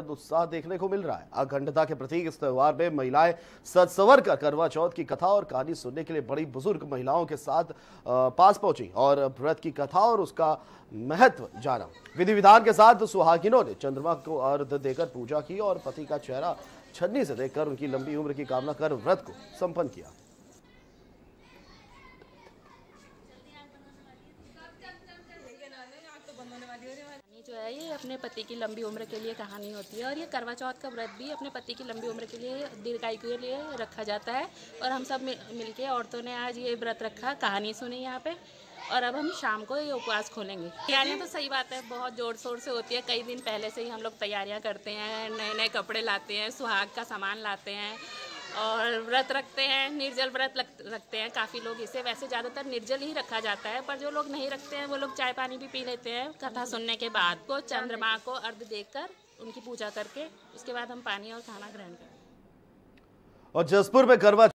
उत्साह देखने को मिल रहा है। अखंडता के प्रतीक इस त्योहार में महिलाएँ सज सवर कर करवा चौथ की कथा और कहानी सुनने के लिए बड़ी बुज़ुर्ग महिलाओं के साथ पास पहुँची और व्रत की कथा और उसका महत्व जाना। विधि विधान के साथ सुहागिनों ने चंद्रमा को अर्ध देकर पूजा की और पति का चेहरा छन्नी से देखकर उनकी लंबी उम्र की कामना कर व्रत को संपन्न किया। जो है, ये अपने पति की लंबी उम्र के लिए कहानी होती है और ये करवा चौथ का व्रत भी अपने पति की लंबी उम्र के लिए, दीर्घायु के लिए रखा जाता है और हम सब मिलके औरतों ने आज ये व्रत रखा, कहानी सुनी यहाँ पे और अब हम शाम को ये उपवास खोलेंगे। तैयारियाँ तो सही बात है, बहुत ज़ोर शोर से होती है, कई दिन पहले से ही हम लोग तैयारियाँ करते हैं नए नए कपड़े लाते हैं, सुहाग का सामान लाते हैं और व्रत रखते हैं, निर्जल व्रत रखते हैं काफ़ी लोग इसे। वैसे ज़्यादातर निर्जल ही रखा जाता है, पर जो लोग नहीं रखते हैं, वो लोग चाय पानी भी पी लेते हैं। कथा सुनने के बाद को चंद्रमा को अर्ध देकर उनकी पूजा करके, उसके बाद हम पानी और खाना ग्रहण करते और जसपुर में करवा